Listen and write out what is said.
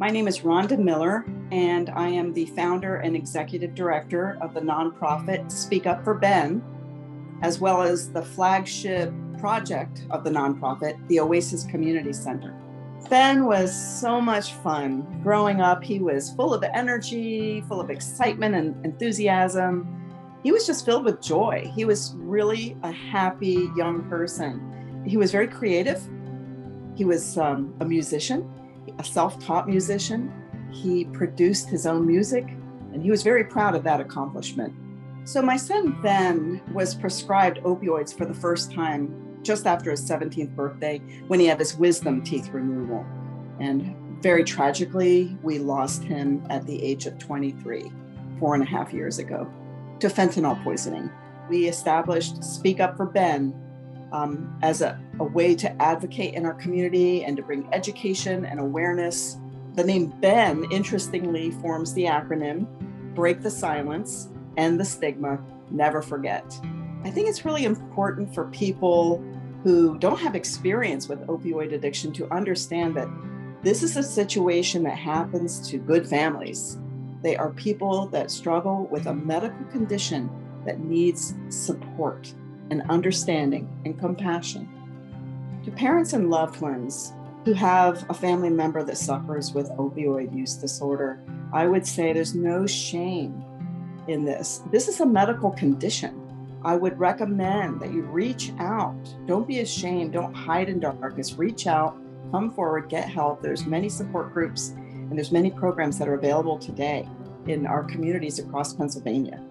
My name is Rhonda Miller, and I am the founder and executive director of the nonprofit Speak Up for Ben, as well as the flagship project of the nonprofit, the Oasis Community Center. Ben was so much fun. Growing up, he was full of energy, full of excitement and enthusiasm. He was just filled with joy. He was really a happy young person. He was very creative. He was um, a musician, a self taught musician. He produced his own music, and he was very proud of that accomplishment. So, my son Ben was prescribed opioids for the first time just after his 17th birthday when he had his wisdom teeth removal. And very tragically, we lost him at the age of 23, four and a half years ago, to fentanyl poisoning. We established Speak Up for Ben um, as a, a way to advocate in our community and to bring education and awareness. The name Ben, interestingly, forms the acronym Break the Silence, End the Stigma, Never Forget. I think it's really important for people who don't have experience with opioid addiction to understand that this is a situation that happens to good families. They are people that struggle with a medical condition that needs support and understanding and compassion. To parents and loved ones who have a family member that suffers with opioid use disorder, I would say there's no shame in this. This is a medical condition. I would recommend that you reach out. Don't be ashamed. Don't hide in darkness. Reach out, come forward, get help. There's many support groups and there's many programs that are available today in our communities across Pennsylvania.